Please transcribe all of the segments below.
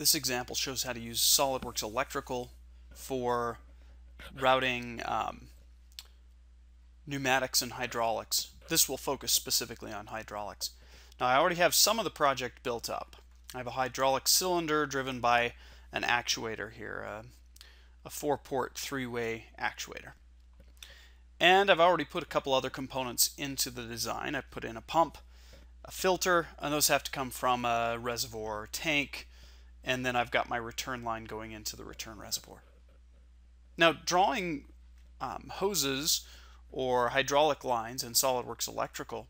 This example shows how to use SOLIDWORKS Electrical for routing um, pneumatics and hydraulics. This will focus specifically on hydraulics. Now I already have some of the project built up. I have a hydraulic cylinder driven by an actuator here, uh, a four-port three-way actuator. And I've already put a couple other components into the design. I put in a pump, a filter, and those have to come from a reservoir tank, and then I've got my return line going into the return reservoir. Now drawing um, hoses or hydraulic lines in SOLIDWORKS Electrical,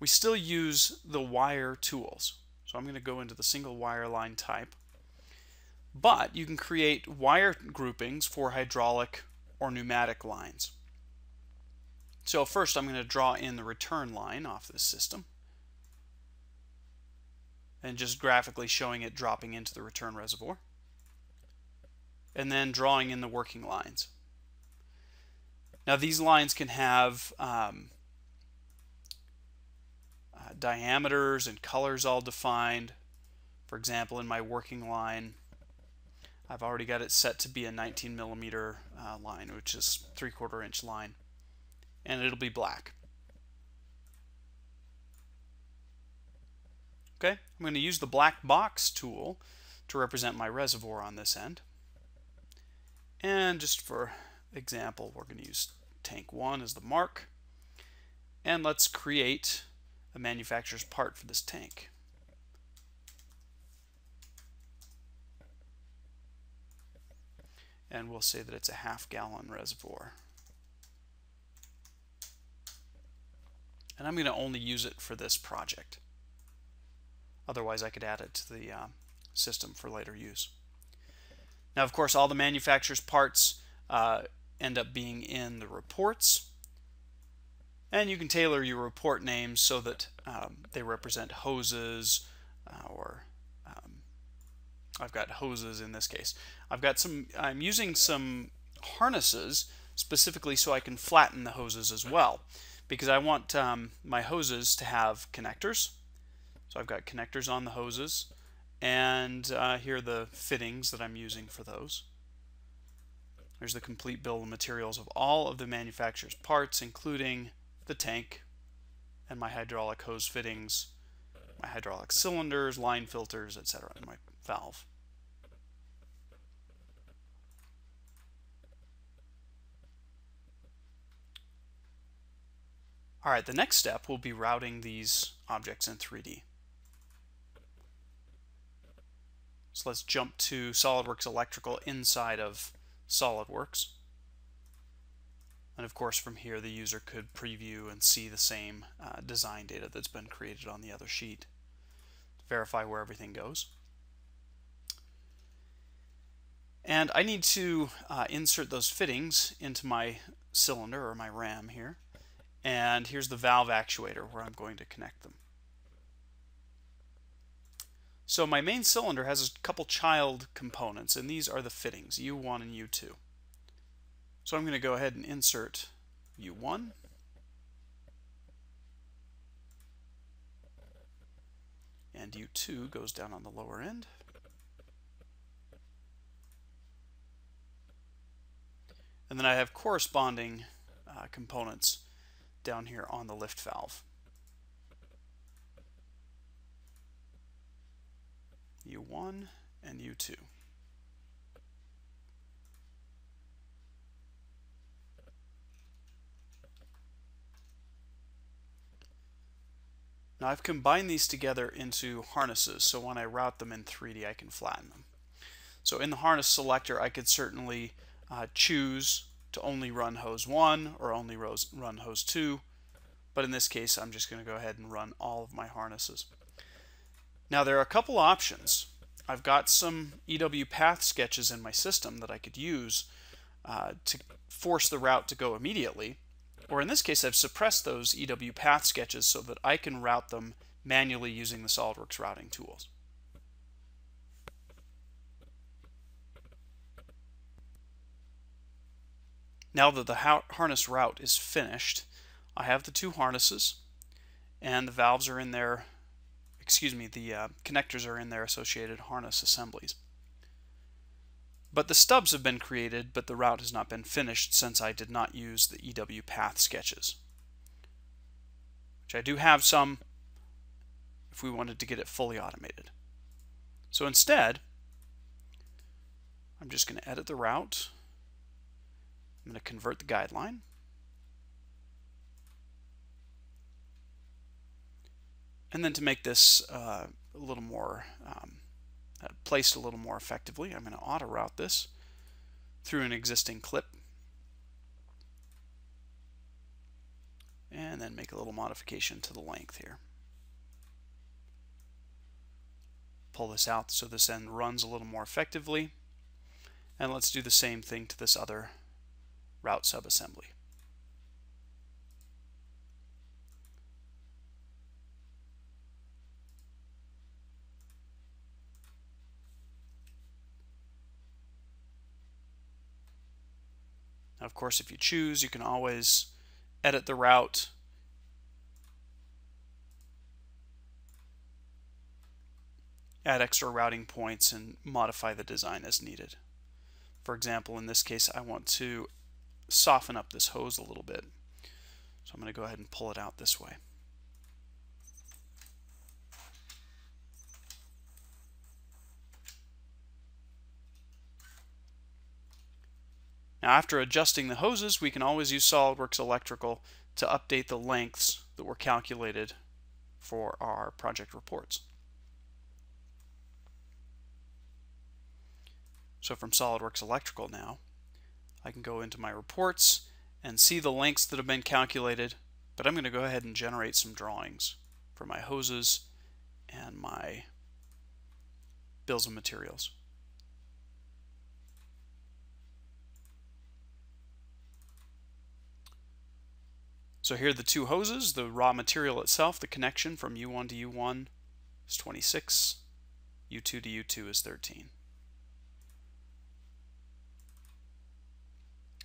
we still use the wire tools. So I'm going to go into the single wire line type. But you can create wire groupings for hydraulic or pneumatic lines. So first I'm going to draw in the return line off this system and just graphically showing it dropping into the return reservoir and then drawing in the working lines. Now these lines can have um, uh, diameters and colors all defined. For example, in my working line, I've already got it set to be a 19 millimeter uh, line, which is three quarter inch line, and it'll be black. Okay, I'm going to use the black box tool to represent my reservoir on this end. And just for example, we're going to use tank 1 as the mark. And let's create a manufacturer's part for this tank. And we'll say that it's a half gallon reservoir. And I'm going to only use it for this project. Otherwise I could add it to the uh, system for later use. Now, of course, all the manufacturer's parts uh, end up being in the reports. And you can tailor your report names so that um, they represent hoses uh, or um, I've got hoses in this case. I've got some, I'm using some harnesses specifically so I can flatten the hoses as well because I want um, my hoses to have connectors. So I've got connectors on the hoses and uh, here are the fittings that I'm using for those. There's the complete bill of materials of all of the manufacturer's parts, including the tank and my hydraulic hose fittings, my hydraulic cylinders, line filters, etc., and my valve. All right, the next step will be routing these objects in 3D. So let's jump to SOLIDWORKS Electrical inside of SOLIDWORKS. And of course from here the user could preview and see the same uh, design data that's been created on the other sheet. Verify where everything goes. And I need to uh, insert those fittings into my cylinder or my ram here. And here's the valve actuator where I'm going to connect them. So my main cylinder has a couple child components, and these are the fittings, U1 and U2. So I'm going to go ahead and insert U1. And U2 goes down on the lower end. And then I have corresponding uh, components down here on the lift valve. U1 and U2. Now I've combined these together into harnesses, so when I route them in 3D I can flatten them. So in the harness selector I could certainly uh, choose to only run hose 1 or only run hose 2, but in this case I'm just going to go ahead and run all of my harnesses. Now there are a couple options. I've got some EW path sketches in my system that I could use uh, to force the route to go immediately. Or in this case, I've suppressed those EW path sketches so that I can route them manually using the SOLIDWORKS routing tools. Now that the harness route is finished, I have the two harnesses and the valves are in their excuse me, the uh, connectors are in their associated harness assemblies. But the stubs have been created, but the route has not been finished since I did not use the EW path sketches. Which I do have some if we wanted to get it fully automated. So instead, I'm just going to edit the route. I'm going to convert the guideline. And then to make this uh, a little more um, uh, placed a little more effectively, I'm going to auto route this through an existing clip. And then make a little modification to the length here. Pull this out so this end runs a little more effectively. And let's do the same thing to this other route subassembly. Of course, if you choose, you can always edit the route add extra routing points and modify the design as needed. For example, in this case, I want to soften up this hose a little bit. So I'm going to go ahead and pull it out this way. Now after adjusting the hoses, we can always use SOLIDWORKS Electrical to update the lengths that were calculated for our project reports. So from SOLIDWORKS Electrical now, I can go into my reports and see the lengths that have been calculated, but I'm going to go ahead and generate some drawings for my hoses and my bills of materials. So here are the two hoses, the raw material itself, the connection from U1 to U1 is 26, U2 to U2 is 13.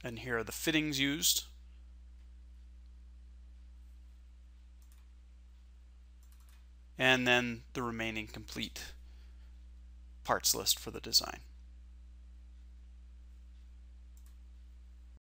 And here are the fittings used. And then the remaining complete parts list for the design.